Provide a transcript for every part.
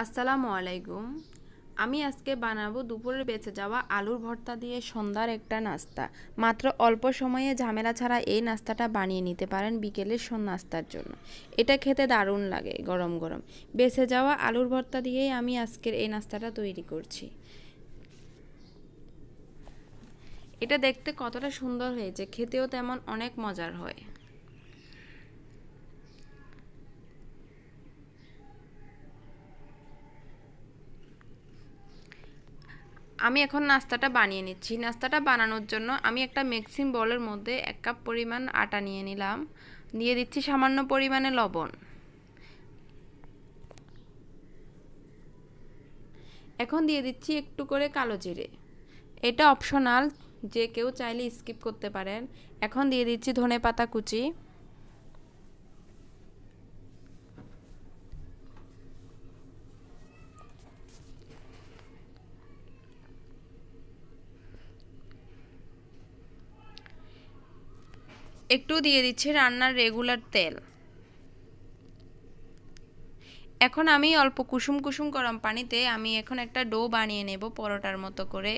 আসসালামু আলাইকুম। আমি আজকে বানাবো দুপুরে বেঁচে যাওয়া আলুর ভর্তা দিয়ে সন্ধ্যার একটা নাস্তা। মাত্র অল্প সময়ে ঝামেলা ছাড়া এই নাস্তাটা বানিয়ে নিতে পারেন বিকেলের নাস্তার জন্য। এটা খেতে দারুণ লাগে গরম গরম। বেঁচে যাওয়া আলুর ভর্তা দিয়েই আমি আজকের এই নাস্তাটা তৈরি করছি। এটা দেখতে কতটা সুন্দর হয়েছে, খেতেও তেমন অনেক মজার হয়। আমি এখন নাস্তাটা বানিয়ে নিচ্ছি। নাস্তাটা বানানোর জন্য আমি একটা মিক্সিং বলের মধ্যে এক কাপ পরিমাণ আটা নিয়ে নিলাম। দিয়ে দিচ্ছি সামান্য পরিমাণে লবণ। এখন দিয়ে দিচ্ছি একটু করে কালো জিরে। এটা অপশনাল, যে কেউ চাইলে স্কিপ করতে পারেন। এখন দিয়ে দিচ্ছি ধনে পাতা কুচি। একটু দিয়ে দিচ্ছি রান্নার রেগুলার তেল। এখন আমি অল্প কুসুম কুসুম গরম পানিতে আমি এখন একটা ডো বানিয়ে নেব পরোটার মতো করে।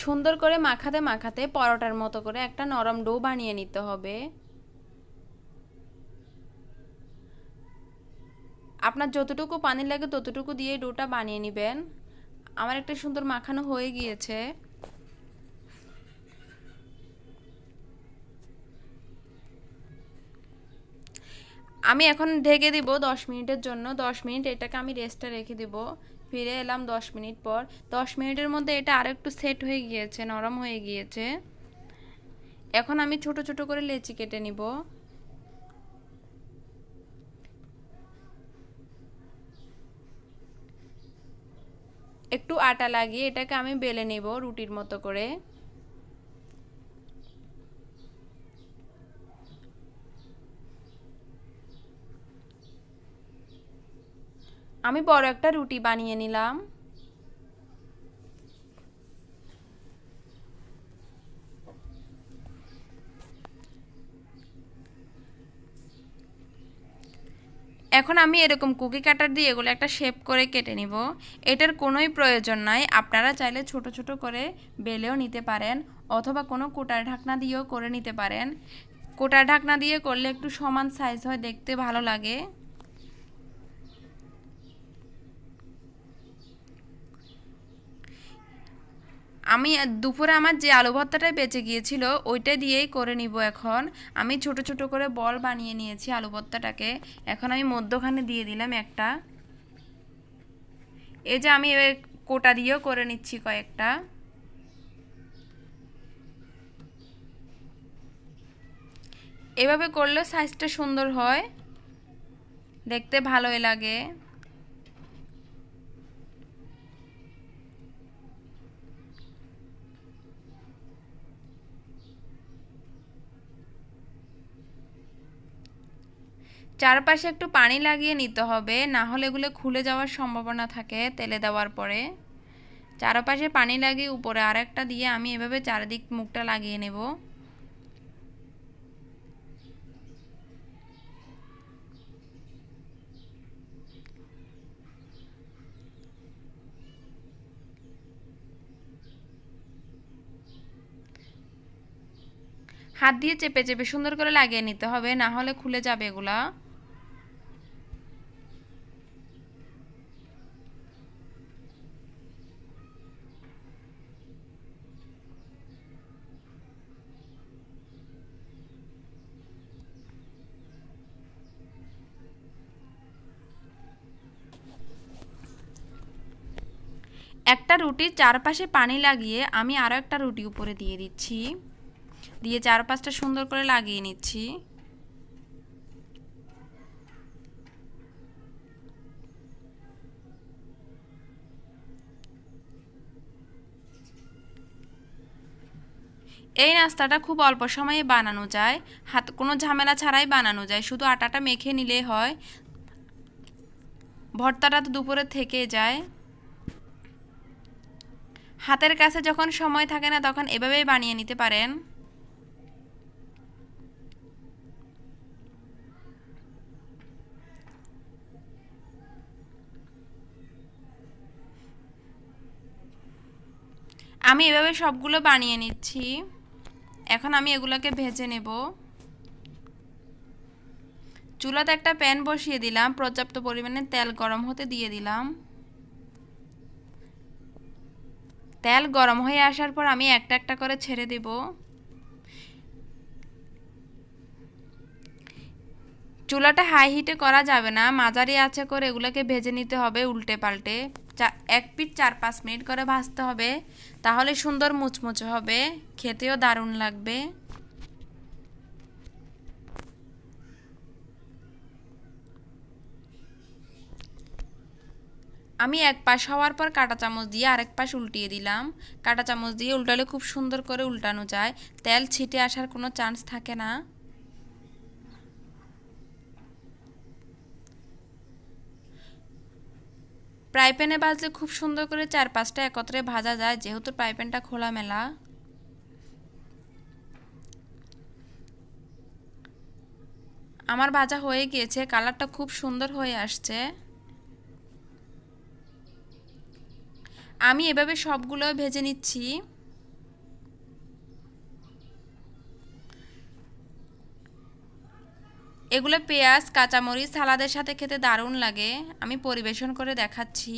সুন্দর করে মাখাতে মাখাতে পরোটার মতো করে একটা নরম ডো বানিয়ে নিতে হবে। আপনার যতটুকু পানি লাগে ততটুকু দিয়ে ডোটা বানিয়ে নেবেন। আমার একটা সুন্দর মাখানো হয়ে গিয়েছে। আমি এখন ঢেকে দিব দশ মিনিটের জন্য। দশ মিনিট এটাকে আমি রেস্টে রেখে দিব। ফিরে এলাম দশ মিনিট পর। দশ মিনিটের মধ্যে এটা আরও একটু সেট হয়ে গিয়েছে, নরম হয়ে গিয়েছে। এখন আমি ছোট ছোট করে লেচি কেটে নিব। একটু আটা লাগিয়ে এটাকে আমি বেলে নেব রুটির মতো করে। আমি বড় একটা রুটি বানিয়ে নিলাম। এখন আমি এরকম কুকি কাটার দিয়ে এগুলো একটা শেপ করে কেটে নিব। এটার কোনোই প্রয়োজন নাই। আপনারা চাইলে ছোট ছোট করে বেলেও নিতে পারেন অথবা কোনো কোটার ঢাকনা দিয়েও করে নিতে পারেন। কোটার ঢাকনা দিয়ে করলে একটু সমান সাইজ হয়, দেখতে ভালো লাগে। আমি দুপুরে আমার যে আলু ভর্তাটা বেঁচে গিয়েছিল, ওইটা দিয়েই করে নিব এখন। আমি ছোট ছোট করে বল বানিয়ে নিয়েছি আলু ভর্তাটাকে। এখন আমি মধ্যখানে দিয়ে দিলাম একটা। এই যে আমি কোটা দিয়েও করে নিচ্ছি কয়েকটা। এভাবে করলে সাইজটা সুন্দর হয়। দেখতে ভালোই লাগে। চারপাশে একটু পানি লাগিয়ে নিতে হবে, না হলে এগুলো খুলে যাওয়ার সম্ভাবনা থাকে তেলে দেওয়ার পরে। চারপাশে পানি লাগিয়ে উপরে আরেকটা দিয়ে আমি এভাবে চারিদিক মুখটা লাগিয়ে নেব। হাত দিয়ে চেপে চেপে সুন্দর করে লাগিয়ে নিতে হবে, না হলে খুলে যাবে এগুলা। একটা রুটির চারপাশে পানি লাগিয়ে আমি আরও একটা রুটি উপরে দিয়ে দিচ্ছি। দিয়ে চারপাশটা সুন্দর করে লাগিয়ে নিচ্ছি। এই নাস্তাটা খুব অল্প সময়ে বানানো যায়। হাত, কোনো ঝামেলা ছাড়াই বানানো যায়। শুধু আটাটা মেখে নিলেই হয়। ভর্তাটা তো দুপুরে থেকে যায়। হাতের কাছে যখন সময় থাকে না, তখন এভাবেই বানিয়ে নিতে পারেন। আমি এভাবে সবগুলো বানিয়ে নিচ্ছি। এখন আমি এগুলোকে ভেজে নেব। চুলাতে একটা প্যান বসিয়ে দিলাম। পর্যাপ্ত পরিমাণে তেল গরম হতে দিয়ে দিলাম। তেল গরম হয়ে আসার পর আমি একটা একটা করে ছেড়ে দেব। চুলাটা হাই হিটে করা যাবে না, মাঝারি আছে করে এগুলোকে ভেজে নিতে হবে উল্টে পাল্টে। এক পিট চার পাঁচ মিনিট করে ভাজতে হবে, তাহলে সুন্দর মুচমুচে হবে, খেতেও দারুণ লাগবে। আমি এক পাশ হওয়ার পর কাঁটা চামচ দিয়ে আরেক পাশ উল্টিয়ে দিলাম। কাঁটা চামচ দিয়ে উল্টালে খুব সুন্দর করে উল্টানো যায়। তেল ছিটে আসার কোনো চান্স থাকে না। ফ্রাই প্যানে ভাজলে খুব সুন্দর করে চার পাঁচটা একত্রে ভাজা যায়, যেহেতু ফ্রাই প্যানটা খোলামেলা। আমার ভাজা হয়ে গিয়েছে, কালারটা খুব সুন্দর হয়ে আসছে। আমি এভাবে সবগুলো ভেজে নিচ্ছি। এগুলো পেঁয়াজ, কাঁচামরিচ, সালাদের সাথে খেতে দারুণ লাগে। আমি পরিবেশন করে দেখাচ্ছি।